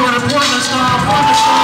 Portland style, Portland style. Yeah,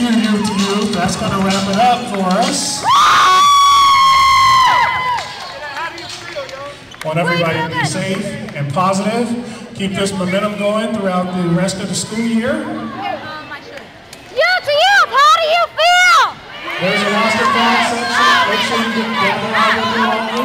Thank you, youth to youth. That's going to wrap it up for us. Want everybody to be safe and positive. Keep this momentum going throughout the rest of the school year. Youth to youth, how do you feel? There's a roster card section. Make sure you get